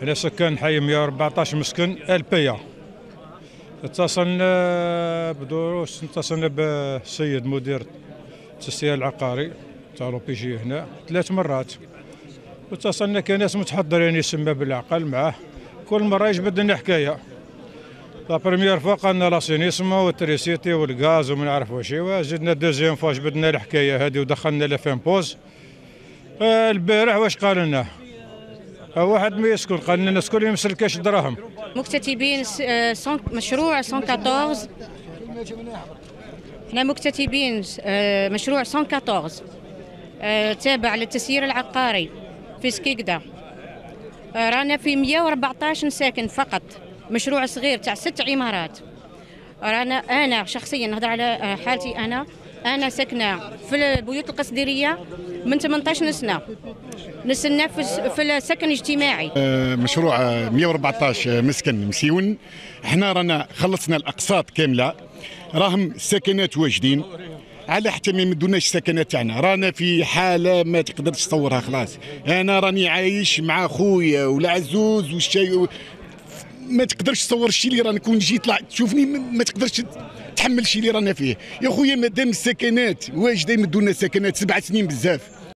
حنا سكان حي 114 مسكن LPA اتصلنا بدروس اتصلنا بالسيد مدير التسيير العقاري تاع l'OPGI هنا ثلاث مرات. واتصلنا كان ناس متحضرين يسمى بالعقل معاه. كل مرة يجبد لنا حكاية. la première fois قالنا l'assainissement و l'électricité والغاز وما نعرف واش هو زدنا deuxième fois جبدنا الحكاية هذه ودخلنا لا فين بوز البارح واش قال لنا واحد ما يسكن قال لنا الناس كل يمسل كاش دراهم. مكتتبين آه، مشروع 114 إحنا مكتتبين آه، مشروع 114 آه، تابع للتسيير العقاري في سكيكدا. رانا في 114 ساكن فقط. مشروع صغير تاع ست عمارات. رانا أنا شخصيا نهضر على حالتي أنا. أنا ساكنة في البيوت القصديرية من 18 سنه نستنى في الس- في السكن الاجتماعي. مشروع 114 مسكن مسيون. إحنا رانا خلصنا الأقساط كاملة. راهم السكنات واجدين. على حتى ما يمدوناش السكنات تاعنا. رانا في حالة ما تقدرش تصورها خلاص. أنا راني عايش مع خويا والعزوز والشاي ما تقدرش تصور الشيء اللي رانا كون جيت طلع تشوفني ما تقدرش تحمل الشيء اللي رانا فيه. يا خويا مادام السكنات واجده يمدونا سكنات سبع سنين بزاف.